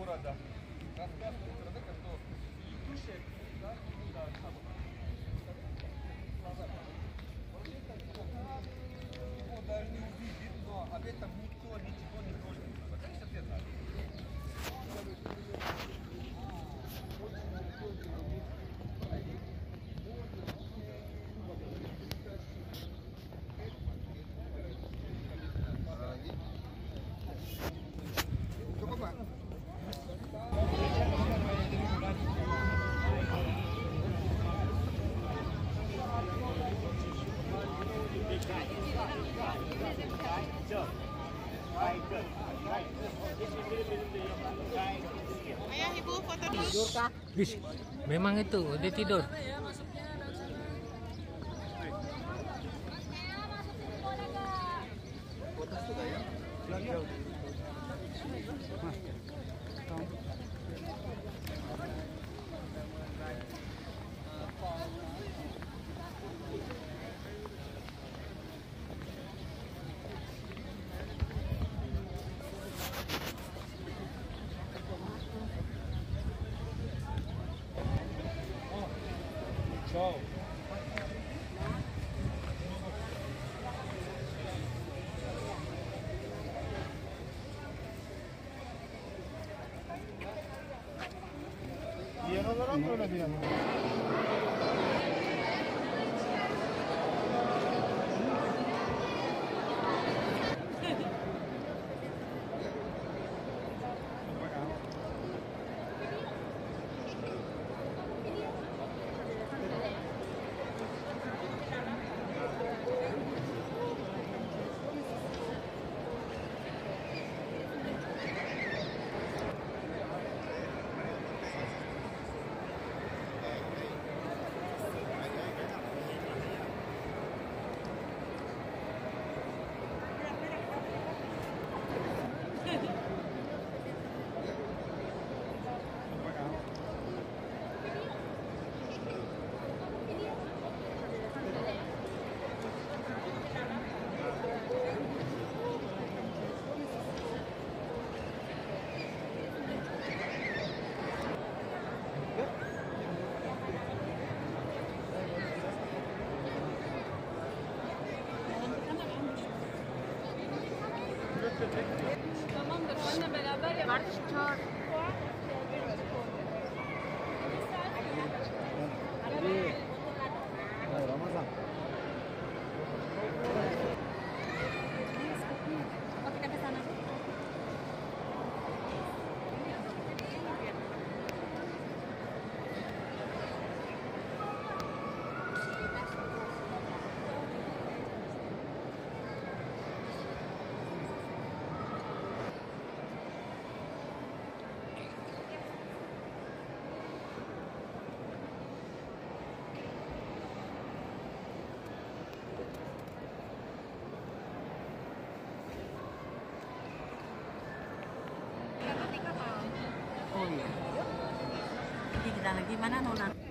города. Рассказ города, что ведущая Ayah ibu foto. Tidur kah? Bis, memang itu dia tidur. Diyelim. Tamamdır. Onunla beraber ya. Kardeşim çağır. bilang lagi mana nona?